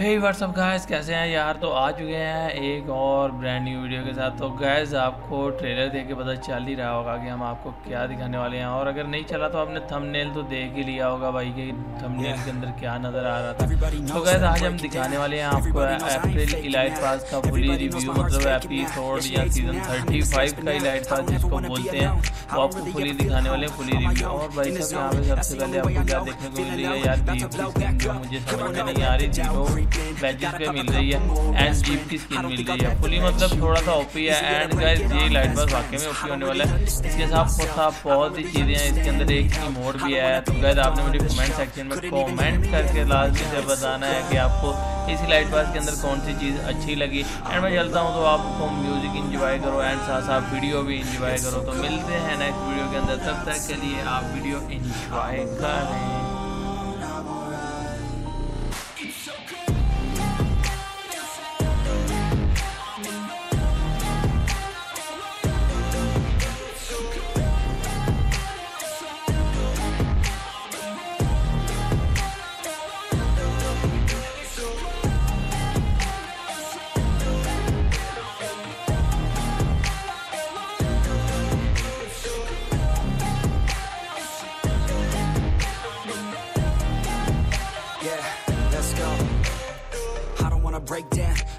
हे WhatsApp guys कैसे हैं यार? तो आ चुके हैं एक और ब्रांड न्यू वीडियो के साथ। तो गैस आपको ट्रेलर देख के पता चल ही रहा होगा कि हम आपको क्या दिखाने वाले हैं। और अगर नहीं चला तो आपने थंबनेल तो देख ही लिया होगा भाई कि थंबनेल के अंदर क्या नज़र आ रहा था। तो गैस आज हम दिखाने वाले हैं आपको अप्रैल इलाइट पास का फुली रिव्यू मतलब एपिसोड या सीज़न थर्टी फाइव का इलाइट पास जिसको बोलते हैं वो आपको फुली दिखाने वाले हैं फुली रिव्यू और भाई साहब यहाँ पे सबसे पहले आपको क्या देखने को मिल रही है यार मुझे समझ में नहीं आ रही थी बैजेस पे मिल रही है एंड जीप की स्किन मिल रही है। फुली मतलब थोड़ा सा ओपी है एंड गाइस ये लाइट बस वाकई में ओपी होने वाला है। इसके साथ साथ बहुत सी चीज़ें हैं, इसके अंदर एक की मोड भी है। तो गाइस आपने मुझे कमेंट सेक्शन में कमेंट करके लास्ट से बताना है कि आपको इस लाइट पास के अंदर कौन सी चीज़ अच्छी लगी। एंड मैं चलता हूँ तो आपको म्यूज़िक इंजॉय करो एंड साथ साथ वीडियो भी इंजॉय करो। तो मिलते हैं नेक्स्ट वीडियो के अंदर। तब तक के लिए आप वीडियो इंजॉय करें।